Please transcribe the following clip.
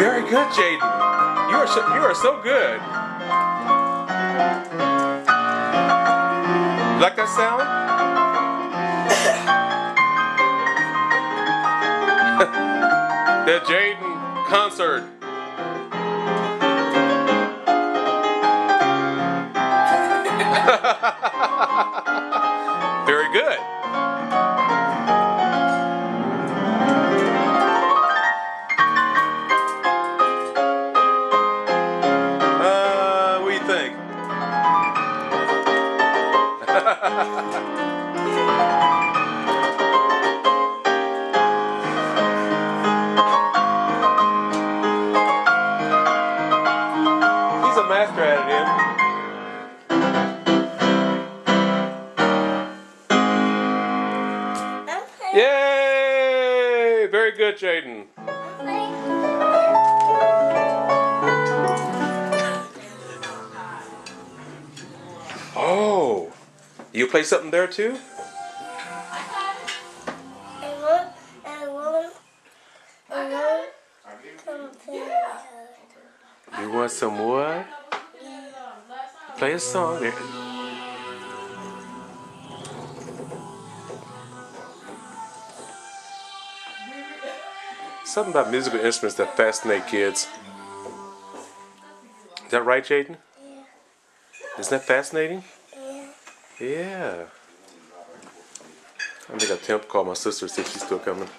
Jaden. You are so, you are so good. Like that sound? the Jaden concert. Very master at it, Em. Okay. Yay! Very good, Jaden. Oh, you play something there too? You want some what? Play a song. Something about musical instruments that fascinate kids. Is that right, Jaden? Yeah. Isn't that fascinating? Yeah. Yeah. I'm gonna attempt to call my sister see if she's still coming.